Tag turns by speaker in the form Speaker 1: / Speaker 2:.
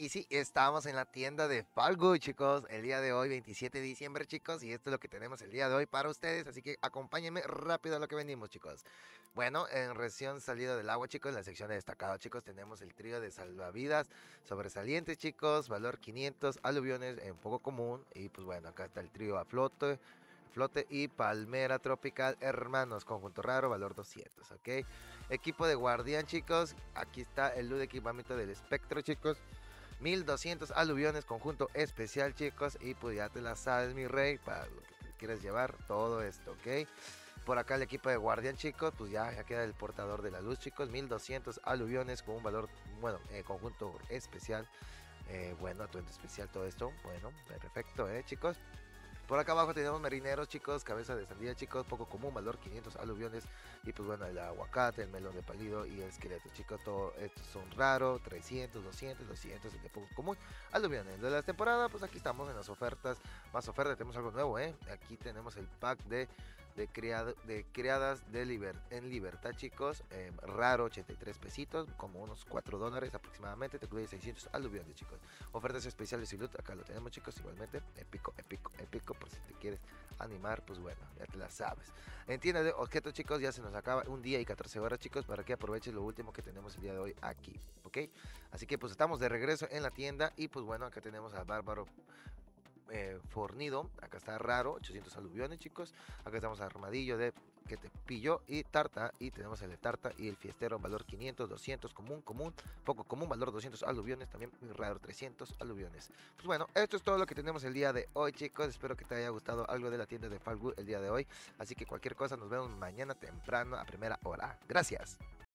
Speaker 1: Y sí, estamos en la tienda de Falgo, chicos, el día de hoy, 27 de diciembre, chicos, y esto es lo que tenemos el día de hoy para ustedes, así que acompáñenme rápido a lo que venimos, chicos. Bueno, en recién salido del agua, chicos, en la sección de destacado, chicos, tenemos el trío de salvavidas sobresalientes, chicos, valor 500, aluviones en poco común, y pues bueno, acá está el trío a flote, flote y palmera tropical, hermanos, conjunto raro, valor 200, ¿ok? Equipo de guardián, chicos, aquí está el loot de equipamiento del espectro, chicos. 1200 aluviones, conjunto especial, chicos. Y pues ya te la sabes, mi rey, para lo que quieres llevar todo esto, ¿ok? Por acá el equipo de guardián, chicos, pues ya, ya queda el portador de la luz, chicos. 1200 aluviones con un valor, bueno, eh, conjunto especial. Eh, bueno, atuendo especial todo esto. Bueno, perfecto, ¿eh, chicos? Por acá abajo tenemos marineros, chicos, cabeza de sandía, chicos, poco común, valor 500 aluviones. Y pues bueno, el aguacate, el melón de palido y el esqueleto, chicos, todos estos son raros, 300, 200, 200, el de poco común, aluviones. De la temporada, pues aquí estamos en las ofertas, más ofertas, tenemos algo nuevo, ¿eh? Aquí tenemos el pack de de, de criadas de en libertad, chicos. Em, raro, 83 pesitos, como unos 4 dólares aproximadamente. Te incluye 600 aluviones, chicos. Ofertas especiales y loot, acá lo tenemos, chicos. Igualmente, épico, épico, épico. Por si te quieres animar, pues bueno, ya te la sabes. En tienda de objetos, chicos, ya se nos acaba un día y 14 horas, chicos, para que aproveches lo último que tenemos el día de hoy aquí, ¿ok? Así que pues estamos de regreso en la tienda y pues bueno, acá tenemos a Bárbaro eh, fornido. Acá está raro, 800 aluviones, chicos. Acá estamos armadillo de que te pilló y tarta. Y tenemos el de tarta y el fiestero, valor 500, 200, común, común, poco común, valor 200 aluviones. También raro, 300 aluviones. Pues bueno, esto es todo lo que tenemos el día de hoy, chicos. Espero que te haya gustado algo de la tienda de Falgu el día de hoy. Así que cualquier cosa, nos vemos mañana temprano a primera hora. Gracias.